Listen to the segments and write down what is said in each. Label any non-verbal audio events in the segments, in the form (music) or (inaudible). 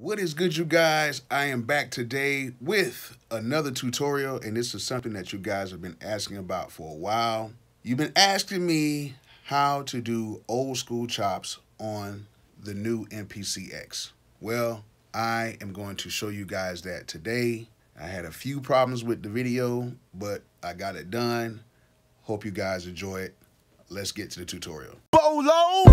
What is good, you guys? I am back today with another tutorial, and this is something that you guys have been asking about for a while. You've been asking me how to do old school chops on the new MPC-X. Well, I am going to show you guys that today. I had a few problems with the video, but I got it done. Hope you guys enjoy it. Let's get to the tutorial. Bolo!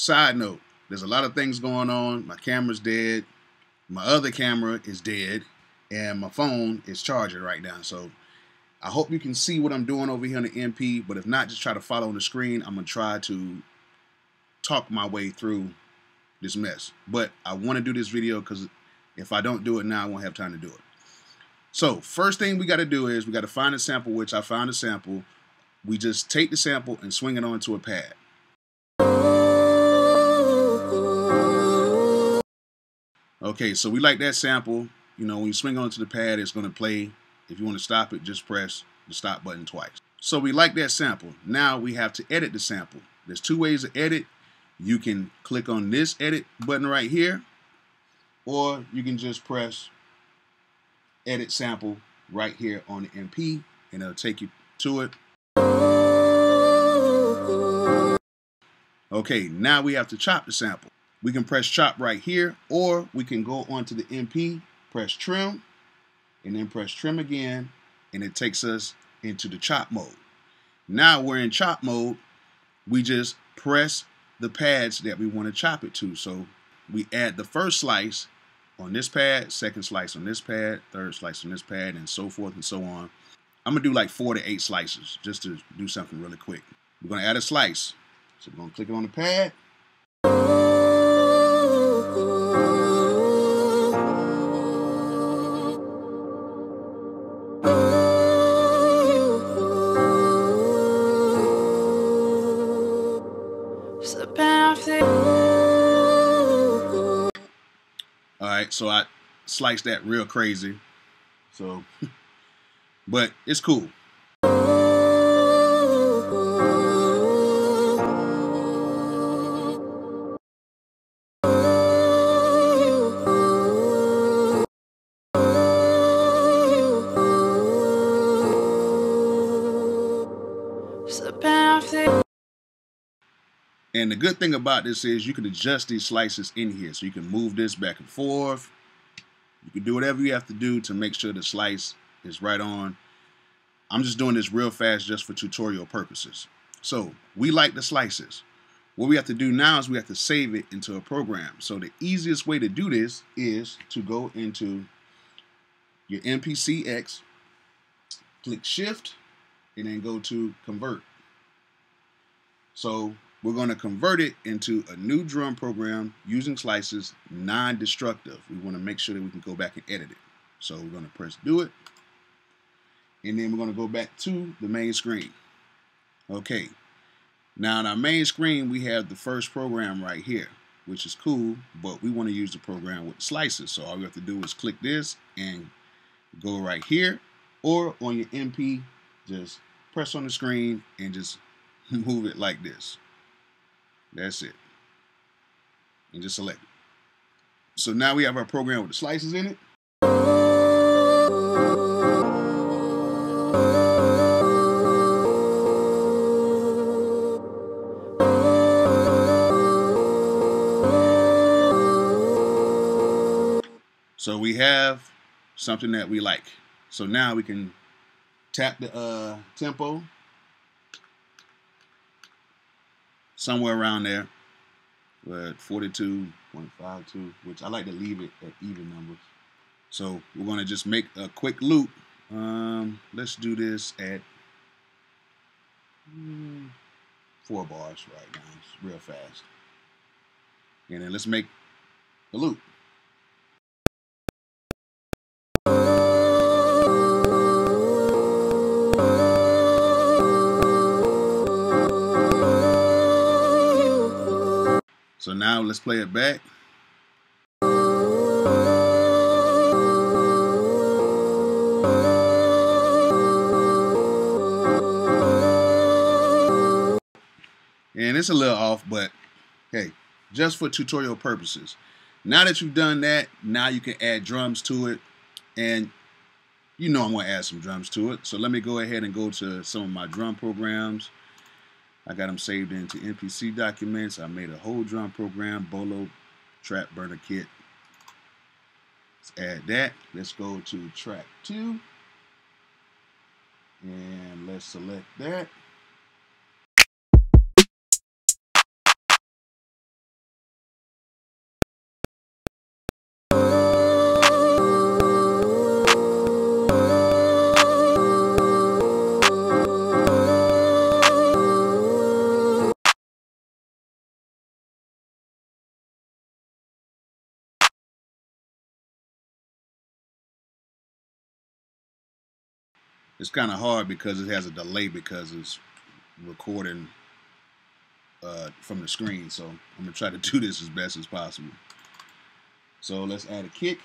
Side note, there's a lot of things going on. My camera's dead. My other camera is dead. And my phone is charging right now. So I hope you can see what I'm doing over here on the MP. But if not, just try to follow on the screen. I'm going to try to talk my way through this mess. But I want to do this video because if I don't do it now, I won't have time to do it. So first thing we got to do is we got to find a sample, which I found a sample. We just take the sample and swing it onto a pad. Okay, so we like that sample. You know, when you swing onto the pad, it's going to play. If you want to stop it, just press the stop button twice. So we like that sample. Now we have to edit the sample. There's two ways to edit. You can click on this edit button right here, or you can just press edit sample right here on the MP, and it'll take you to it. Okay, now we have to chop the sample. We can press chop right here, or we can go onto the MP, press trim, and then press trim again, and it takes us into the chop mode. Now we're in chop mode. We just press the pads that we want to chop it to. So we add the first slice on this pad, second slice on this pad, third slice on this pad, and so forth and so on. I'm gonna do like four to eight slices just to do something really quick. We're gonna add a slice. So we're gonna click it on the pad. All right, so I sliced that real crazy. So, (laughs) but it's cool. And the good thing about this is you can adjust these slices in here. So you can move this back and forth. You can do whatever you have to do to make sure the slice is right on. I'm just doing this real fast just for tutorial purposes. So we like the slices. What we have to do now is we have to save it into a program. So the easiest way to do this is to go into your MPC-X, click shift, and then go to convert. So we're going to convert it into a new drum program using slices, non-destructive. We want to make sure that we can go back and edit it. So we're going to press do it. And then we're going to go back to the main screen. Okay. Now on our main screen, we have the first program right here, which is cool, but we want to use the program with slices. So all we have to do is click this and go right here, or on your MP, just press on the screen and just (laughs) move it like this. That's it. And just select it. So now we have our program with the slices in it. So we have something that we like. So now we can tap the uh, tempo somewhere around there. At 42.52, which I like to leave it at even numbers. So we're going to just make a quick loop. Um, let's do this at four bars right now. It's real fast. And then let's make the loop. Now let's play it back. And it's a little off, but hey, just for tutorial purposes. Now that you've done that, now you can add drums to it. And you know I'm going to add some drums to it. So let me go ahead and go to some of my drum programs. I got them saved into MPC documents. I made a whole drum program, Bolo Trap Burner Kit. Let's add that. Let's go to track two. And let's select that. It's kind of hard because it has a delay because it's recording uh, from the screen. So I'm gonna try to (laughs) do this as best as possible. So let's add a kick.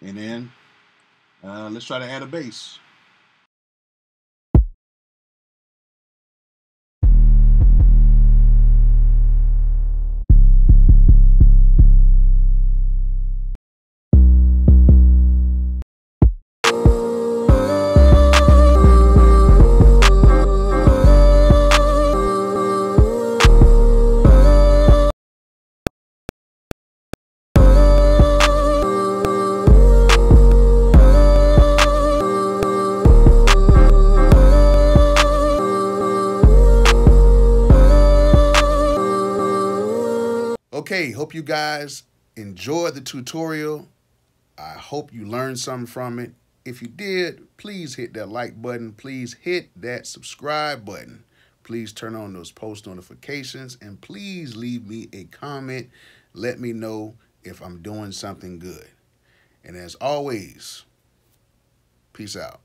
And then uh, let's try to add a bass. Okay, hope you guys enjoyed the tutorial. I hope you learned something from it. If you did, please hit that like button. Please hit that subscribe button. Please turn on those post notifications and please leave me a comment. Let me know if I'm doing something good. And as always, peace out.